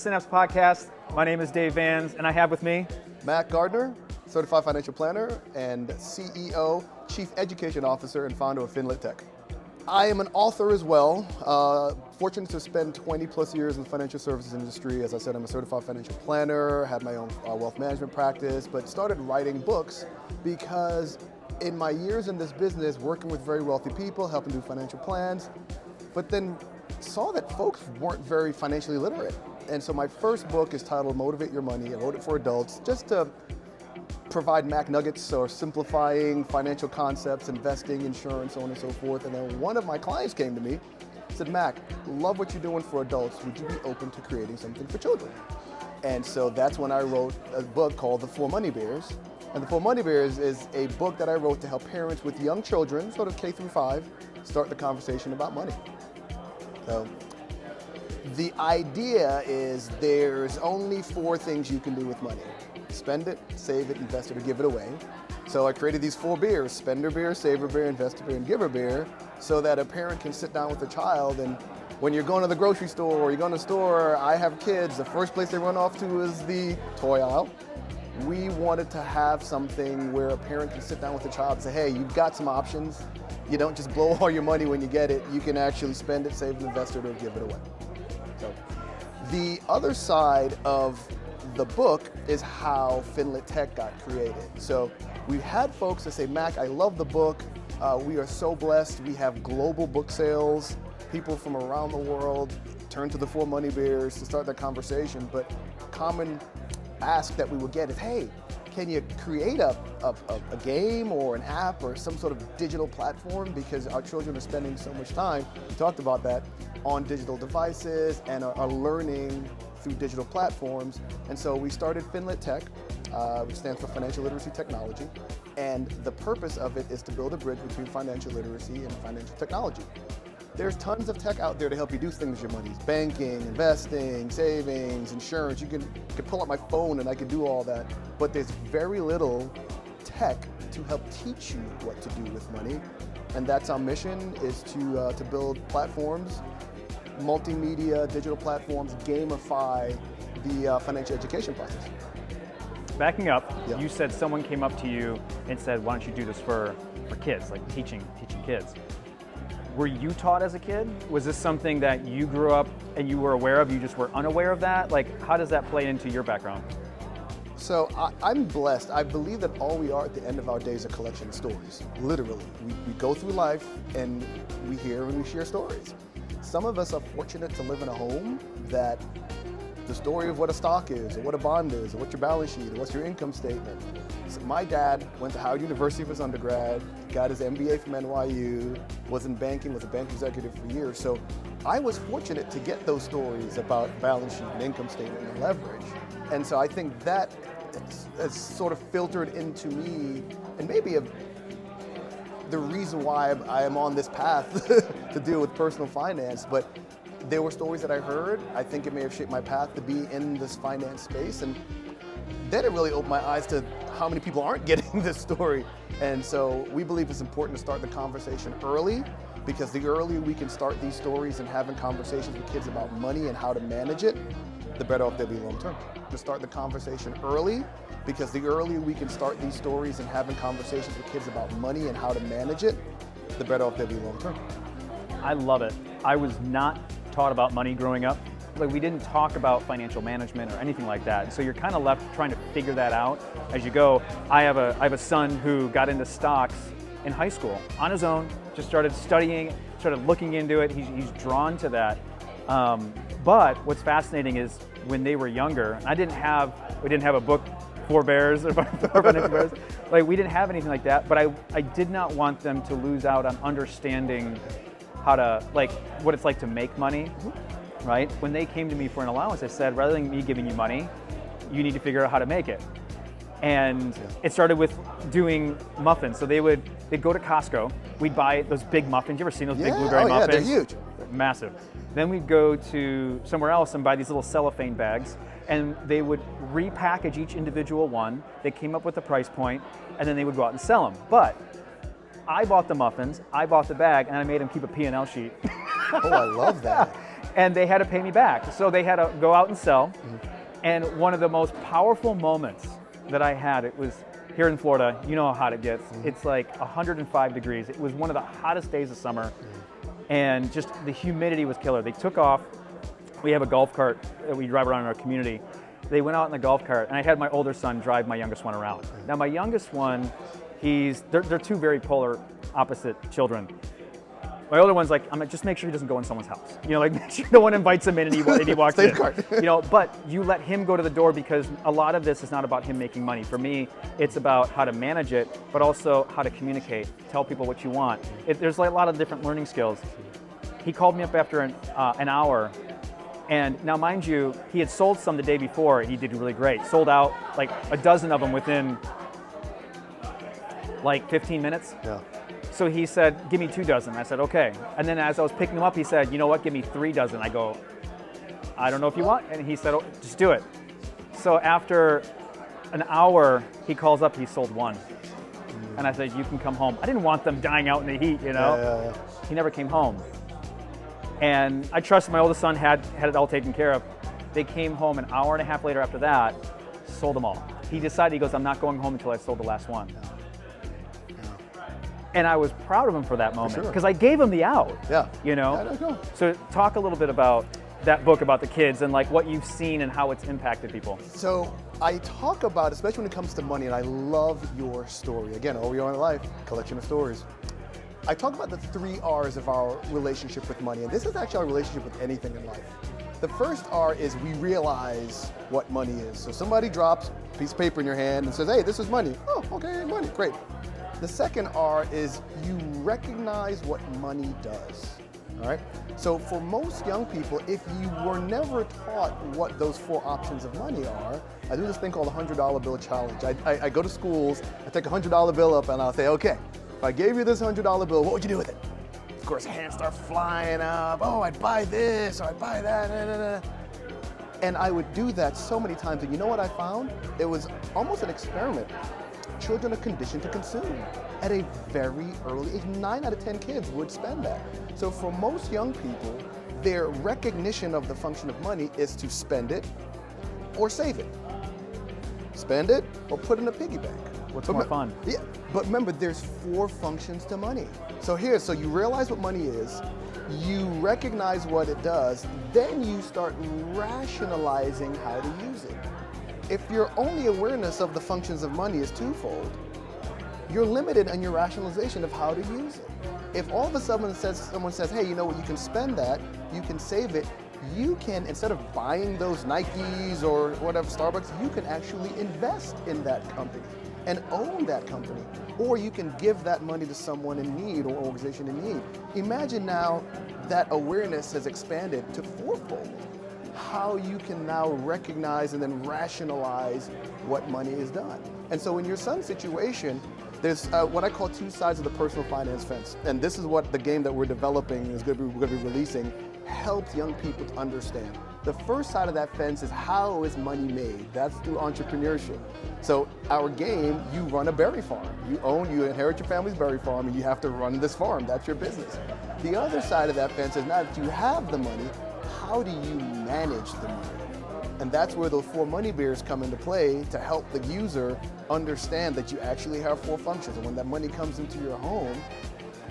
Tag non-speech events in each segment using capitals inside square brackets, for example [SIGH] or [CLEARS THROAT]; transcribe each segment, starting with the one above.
Synapse Podcast. My name is Dave Vans, and I have with me Mac Gardner, certified financial planner and CEO, chief education officer, and founder of Finlit Tech. I am an author as well. Uh, fortunate to spend 20 plus years in the financial services industry. As I said, I'm a certified financial planner, had my own uh, wealth management practice, but started writing books because in my years in this business, working with very wealthy people, helping do financial plans, but then saw that folks weren't very financially literate. And so my first book is titled Motivate Your Money. I wrote it for adults just to provide Mac nuggets or simplifying financial concepts, investing, insurance, so on and so forth. And then one of my clients came to me, said, Mac, love what you're doing for adults. Would you be open to creating something for children? And so that's when I wrote a book called The Four Money Bears. And The Four Money Bears is a book that I wrote to help parents with young children, sort of K through five, start the conversation about money. So the idea is there's only four things you can do with money. Spend it, save it, invest it, or give it away. So I created these four bears, spender bear, saver bear, investor bear, and giver bear, so that a parent can sit down with a child and when you're going to the grocery store or you're going to the store, I have kids, the first place they run off to is the toy aisle. We wanted to have something where a parent can sit down with a child and say, hey, you've got some options. You don't just blow [LAUGHS] all your money when you get it. You can actually spend it, save it, invest it, or give it away. The other side of the book is how Finlit Tech got created. So we've had folks that say, Mac, I love the book. Uh, we are so blessed. We have global book sales. People from around the world turn to the Four Money Bears to start that conversation. But common ask that we would get is, hey, can you create a, a, a, game or an app or some sort of digital platform because our children are spending so much time, we talked about that, on digital devices and are, are learning through digital platforms. And so we started Finlit Tech, uh, which stands for Financial Literacy Technology. And the purpose of it is to build a bridge between financial literacy and financial technology. There's tons of tech out there to help you do things with your money. Banking, investing, savings, insurance. You can, you can pull up my phone and I can do all that. But there's very little tech to help teach you what to do with money. And that's our mission is to, uh, to build platforms, multimedia, digital platforms, gamify the uh, financial education process. Backing up, you said someone came up to you and said, why don't you do this for, for kids, like teaching, teaching kids. Were you taught as a kid? Was this something that you grew up and you were aware of, you just were unaware of that? Like, how does that play into your background? So I, am blessed. I believe that all we are at the end of our day is a collection of stories, literally. We, we go through life and we hear and we share stories. Some of us are fortunate to live in a home that the story of what a stock is, or what a bond is, or what's your balance sheet, or what's your income statement. So my dad went to Howard University for his undergrad, got his MBA from NYU, was in banking, was a bank executive for years. So I was fortunate to get those stories about balance sheet and income statement and leverage. And so I think that has sort of filtered into me, and maybe a, the reason why I am on this path [LAUGHS] to deal with personal finance. But there were stories that I heard. I think it may have shaped my path to be in this finance space. And then it really opened my eyes to how many people aren't [LAUGHS] getting this story. And so we believe it's important to start the conversation early because the earlier we can start these stories and having conversations with kids about money and how to manage it, the better off they'll be long term. To start the conversation early because the earlier we can start these stories and having conversations with kids about money and how to manage it, the better off they'll be long term. I love it. I was not taught about money growing up. Like we didn't talk about financial management or anything like that. So you're kind of left trying to figure that out as you go. I have a I have a son who got into stocks in high school on his own. Just started studying, started looking into it. He's, he's drawn to that. Um, but what's fascinating is when they were younger, I didn't have we didn't have a book for Bears [LAUGHS] or Financial Bears. Like we didn't have anything like that. But I I did not want them to lose out on understanding how to like what it's like to make money, mm-hmm. right? When they came to me for an allowance, I said, rather than me giving you money, you need to figure out how to make it. And yeah. it started with doing muffins. So they would they'd go to Costco. We'd buy those big muffins. You ever seen those yeah. big blueberry oh, muffins? Yeah, they're huge. Massive. Then we'd go to somewhere else and buy these little cellophane bags, and they would repackage each individual one. They came up with a price point, and then they would go out and sell them. But I bought the muffins, I bought the bag, and I made them keep a P&L sheet. oh, I love that. [LAUGHS] and they had to pay me back. So they had to go out and sell. Mm-hmm. And one of the most powerful moments that I had, it was here in Florida. You know how hot it gets. Mm-hmm. It's like 105 degrees. It was one of the hottest days of summer, mm-hmm. and just the humidity was killer. They took off. We have a golf cart that we drive around in our community. They went out in the golf cart, and I had my older son drive my youngest one around. Now my youngest one, he's they're, they're two very polar opposite children. My older one's like, I'm like, just make sure he doesn't go in someone's house. You know, like [LAUGHS] make sure no one invites him in and he, and he [LAUGHS] walks in. You know, but you let him go to the door because a lot of this is not about him making money. For me, it's about how to manage it, but also how to communicate, tell people what you want. It, there's like a lot of different learning skills. He called me up after an, uh, an hour and now, mind you, he had sold some the day before. and He did really great. Sold out like a dozen of them within like 15 minutes. Yeah. So he said, "Give me two dozen." I said, "Okay." And then as I was picking them up, he said, "You know what? Give me three dozen." I go, "I don't know if you want." And he said, oh, "Just do it." So after an hour, he calls up. He sold one, and I said, "You can come home." I didn't want them dying out in the heat, you know. Yeah, yeah, yeah. He never came home. And I trusted my oldest son had, had it all taken care of. They came home an hour and a half later after that, sold them all. He decided, he goes, I'm not going home until I sold the last one. And I was proud of him for that moment sure. because I gave him the out. Yeah. You know? Yeah, you. So talk a little bit about that book about the kids and like what you've seen and how it's impacted people. So I talk about, especially when it comes to money, and I love your story. Again, all we are in Life, collection of stories. I talk about the three R's of our relationship with money, and this is actually our relationship with anything in life. The first R is we realize what money is. So somebody drops a piece of paper in your hand and says, hey, this is money. Oh, okay, money, great. The second R is you recognize what money does. All right. So for most young people, if you were never taught what those four options of money are, I do this thing called the hundred dollar bill challenge. I, I, I go to schools, I take a hundred dollar bill up, and I'll say, okay, if I gave you this hundred dollar bill, what would you do with it? Of course, hands start flying up. Oh, I'd buy this, or I'd buy that. da, da, da. And I would do that so many times. And you know what I found? It was almost an experiment. Children are conditioned to consume at a very early age. Nine out of 10 kids would spend that. So for most young people, their recognition of the function of money is to spend it or save it. Spend it or put in a piggy bank. What's But more fun? Yeah, but remember, there's four functions to money. So here, so you realize what money is, you recognize what it does, then you start rationalizing how to use it. If your only awareness of the functions of money is twofold, you're limited in your rationalization of how to use it. If all of a sudden says, someone says, hey, you know what, you can spend that, you can save it, you can, instead of buying those Nikes or whatever, Starbucks, you can actually invest in that company and own that company. Or you can give that money to someone in need or organization in need. Imagine now that awareness has expanded to fourfold how you can now recognize and then rationalize what money is done. And so in your son's situation, there's uh, what I call two sides of the personal finance fence. And this is what the game that we're developing is going to be, we're going to be releasing helps young people to understand. The first side of that fence is how is money made? That's through entrepreneurship. So our game, you run a berry farm. You own, you inherit your family's berry farm and you have to run this farm. That's your business. The other side of that fence is now that you have the money, how do you manage the money? And that's where those four money bears come into play to help the user understand that you actually have four functions. And when that money comes into your home,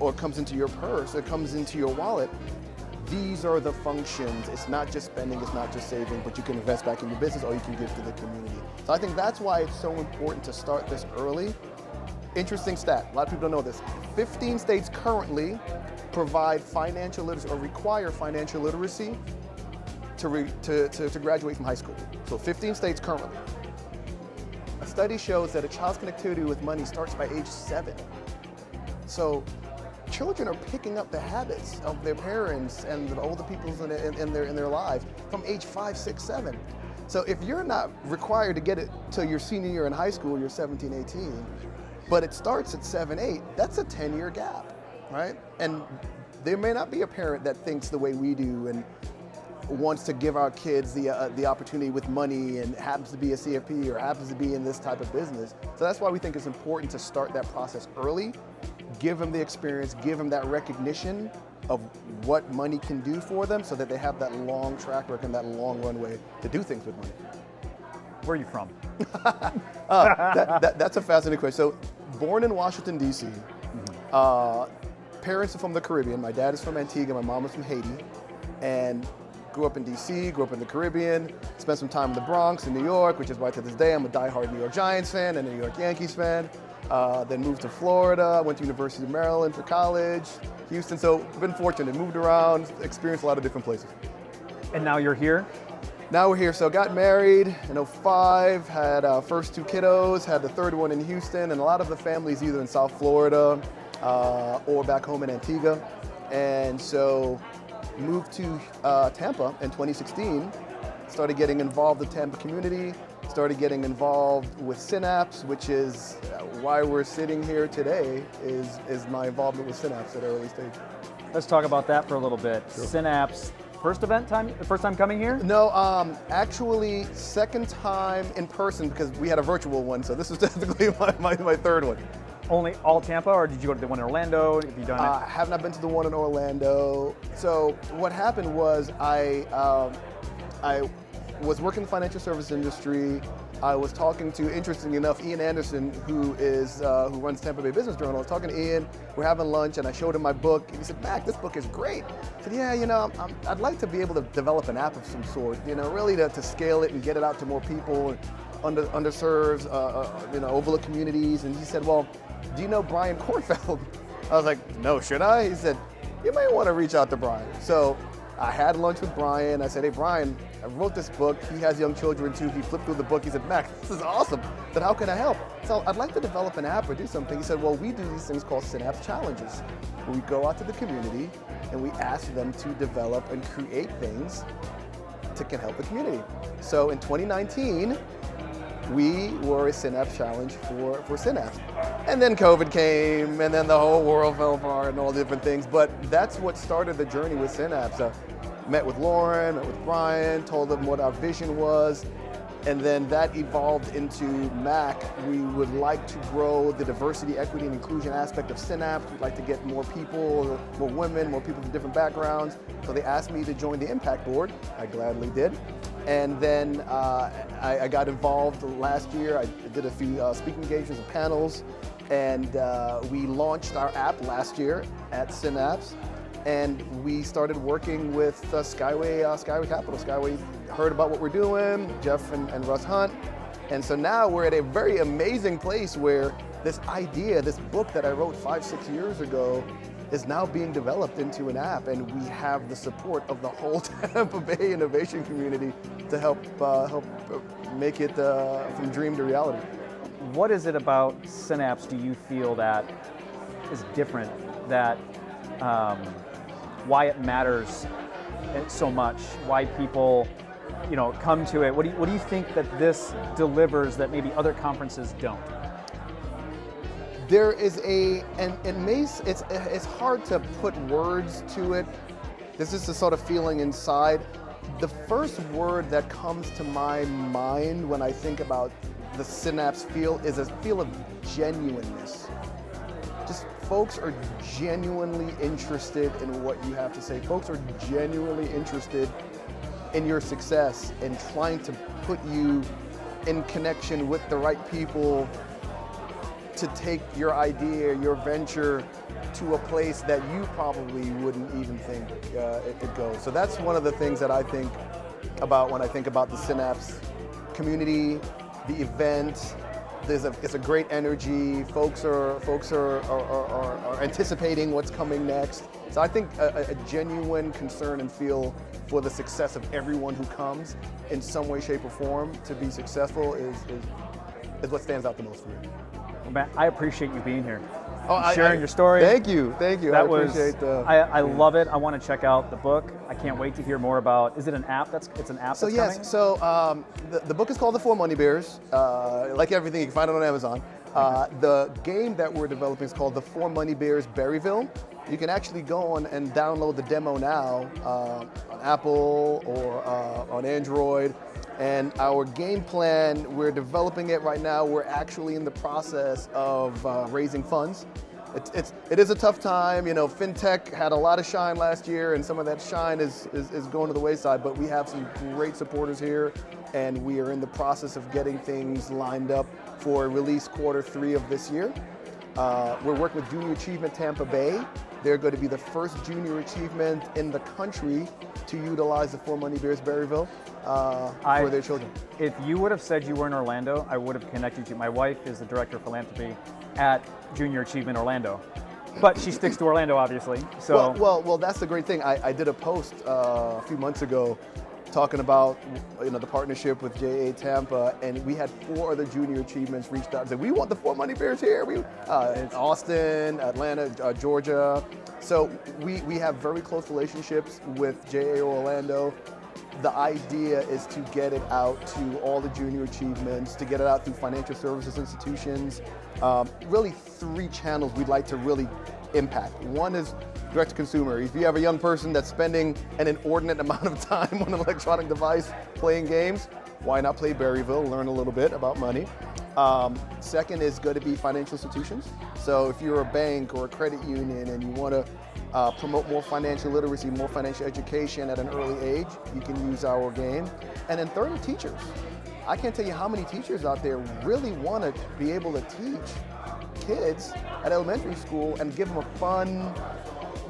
or comes into your purse, or comes into your wallet, these are the functions. It's not just spending, it's not just saving, but you can invest back in your business or you can give to the community. So I think that's why it's so important to start this early. Interesting stat, a lot of people don't know this. 15 states currently provide financial literacy or require financial literacy to, re, to, to, to graduate from high school. So 15 states currently. A study shows that a child's connectivity with money starts by age seven. So children are picking up the habits of their parents and all the older people in, in, in, their, in their lives from age five, six, seven. So if you're not required to get it till your senior year in high school, you're 17, 18, but it starts at seven, eight, that's a 10 year gap, right? And there may not be a parent that thinks the way we do and wants to give our kids the, uh, the opportunity with money and happens to be a CFP or happens to be in this type of business. So that's why we think it's important to start that process early, give them the experience, give them that recognition, of what money can do for them so that they have that long track record and that long runway to do things with money. Where are you from? [LAUGHS] uh, that, that, that's a fascinating question. So, born in Washington, D.C., mm-hmm. uh, parents are from the Caribbean. My dad is from Antigua, my mom is from Haiti. And grew up in D.C., grew up in the Caribbean, spent some time in the Bronx in New York, which is why to this day I'm a diehard New York Giants fan and a New York Yankees fan. Uh, then moved to Florida, went to University of Maryland for college, Houston. So been fortunate, moved around, experienced a lot of different places. And now you're here? Now we're here. So got married in 05, had uh, first two kiddos, had the third one in Houston, and a lot of the families either in South Florida uh, or back home in Antigua. And so moved to uh, Tampa in 2016, started getting involved in the Tampa community, started getting involved with Synapse, which is uh, why we're sitting here today, is, is my involvement with Synapse at an early stage. Let's talk about that for a little bit. Sure. Synapse, first event time, first time coming here? No, um, actually second time in person because we had a virtual one, so this is [LAUGHS] technically my, my, my third one. Only all Tampa, or did you go to the one in Orlando? Have you done uh, it? I have not been to the one in Orlando. So what happened was I, um, I was working in the financial service industry. I was talking to, interestingly enough, Ian Anderson, who is uh, who runs Tampa Bay Business Journal. I was talking to Ian. We're having lunch, and I showed him my book. And he said, "Mac, this book is great." I said, "Yeah, you know, i would like to be able to develop an app of some sort. You know, really to, to scale it and get it out to more people, under underserved, uh, uh, you know, overlooked communities." And he said, "Well, do you know Brian [LAUGHS] Kornfeld?" I was like, "No, should I?" He said, "You might want to reach out to Brian." So I had lunch with Brian. I said, hey, Brian, I wrote this book. He has young children too. He flipped through the book. He said, Mac, this is awesome. Then how can I help? So I'd like to develop an app or do something. He said, well, we do these things called Synapse Challenges, we go out to the community and we ask them to develop and create things to can help the community. So in 2019, we were a Synapse challenge for, for Synapse. And then COVID came, and then the whole world fell apart and all different things. But that's what started the journey with Synapse. Uh, met with Lauren, met with Brian, told them what our vision was, and then that evolved into Mac. We would like to grow the diversity, equity, and inclusion aspect of Synapse. We'd like to get more people, more women, more people from different backgrounds. So they asked me to join the Impact Board. I gladly did. And then uh, I, I, got involved last year. I did a few uh, speaking engagements and panels, and uh, we launched our app last year at Synapse. And we started working with uh, Skyway, uh, Skyway Capital. Skyway heard about what we're doing, Jeff and, and Russ Hunt. And so now we're at a very amazing place where this idea, this book that I wrote five, six years ago, is now being developed into an app, and we have the support of the whole [LAUGHS] Tampa Bay innovation community to help uh, help make it uh, from dream to reality. What is it about Synapse do you feel that is different? That um, why it matters so much? Why people you know come to it? What do you, what do you think that this delivers that maybe other conferences don't? there is a, and it may, it's, it's hard to put words to it. This is the sort of feeling inside. The first word that comes to my mind when I think about the synapse feel is a feel of genuineness. Just folks are genuinely interested in what you have to say. Folks are genuinely interested in your success and trying to put you in connection with the right people to take your idea, your venture to a place that you probably wouldn't even think uh, it could go. So that's one of the things that I think about when I think about the Synapse community, the event. There's a, it's a great energy. Folks are folks are, are, are, are anticipating what's coming next. So I think a, a, genuine concern and feel for the success of everyone who comes in some way, shape, or form to be successful is, is, is what stands out the most for me. Well, Mac, I appreciate you being here. Oh, sharing I, I, your story. Thank you, thank you. That I was, the, I, I love it. I want to check out the book. I can't wait to hear more about. Is it an app? That's it's an app. So yes, coming? so um, the, the book is called The Four Money Bears. Uh, like everything, you can find it on Amazon. Uh, the game that we're developing is called The Four Money Bears Berryville. You can actually go on and download the demo now uh, on Apple or uh, on Android. And our game plan, we're developing it right now. We're actually in the process of uh, raising funds. it's, it's, it is a tough time. You know, FinTech had a lot of shine last year, and some of that shine is, is, is going to the wayside, but we have some great supporters here, and we are in the process of getting things lined up for release quarter three of this year. Uh, we're working with Junior Achievement Tampa Bay. They're going to be the first junior achievement in the country to utilize the Four Money Bears Berryville uh, I- for their children. If you would have said you were in Orlando, I would have connected you. My wife is the director of philanthropy at Junior Achievement Orlando, but she sticks to Orlando, obviously. So Well, well, well, that's the great thing. I, I did a post uh, a few months ago talking about you know the partnership with JA Tampa, and we had four other junior achievements reached out and said we want the four money bears here. We uh, Austin, Atlanta, uh, Georgia. So we we have very close relationships with JA Orlando. The idea is to get it out to all the junior achievements, to get it out through financial services institutions. Um, really, three channels we'd like to really impact. One is direct to consumer. If you have a young person that's spending an inordinate [LAUGHS] amount of time on an electronic device playing games, why not play Berryville, learn a little bit about money? Um, second is going to be financial institutions. So if you're a bank or a credit union and you want to uh, promote more financial literacy, more financial education at an early age, you can use our game. And then third teachers. I can't tell you how many teachers out there really want to be able to teach kids at elementary school and give them a fun,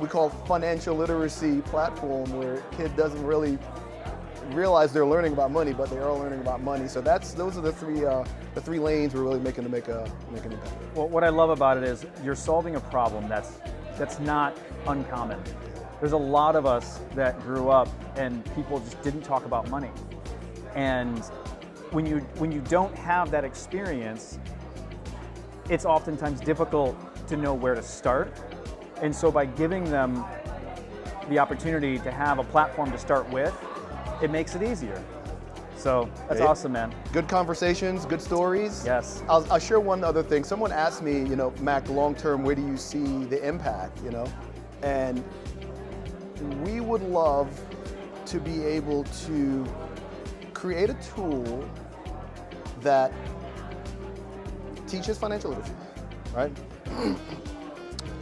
we call financial literacy platform where a kid doesn't really realize they're learning about money, but they are learning about money. So that's those are the three uh, the three lanes we're really making to make a make an impact. Well, what I love about it is you're solving a problem that's that's not uncommon. There's a lot of us that grew up and people just didn't talk about money. And when you when you don't have that experience, it's oftentimes difficult to know where to start. And so by giving them the opportunity to have a platform to start with, it makes it easier. So that's awesome, man. Good conversations, good stories. Yes. I'll, I'll share one other thing. Someone asked me, you know, Mac, long term, where do you see the impact? You know, and we would love to be able to create a tool that teaches financial literacy, right? [CLEARS THROAT]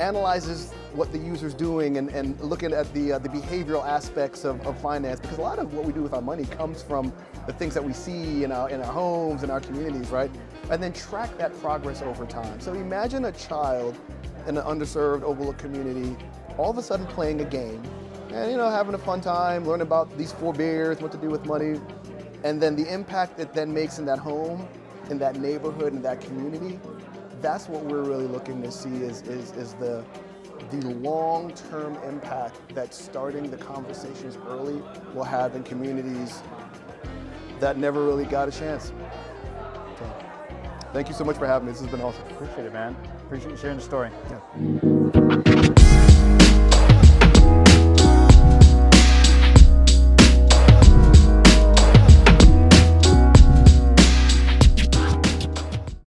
Analyzes what the user's doing and, and looking at the, uh, the behavioral aspects of, of finance because a lot of what we do with our money comes from the things that we see in our, in our homes, in our communities, right? And then track that progress over time. So imagine a child in an underserved, overlooked community all of a sudden playing a game and you know having a fun time, learning about these four bears, what to do with money, and then the impact it then makes in that home, in that neighborhood, in that community. That's what we're really looking to see is, is, is the, the long-term impact that starting the conversations early will have in communities that never really got a chance. So, thank you so much for having me. This has been awesome. Appreciate it, man. Appreciate you sharing the story. Yeah.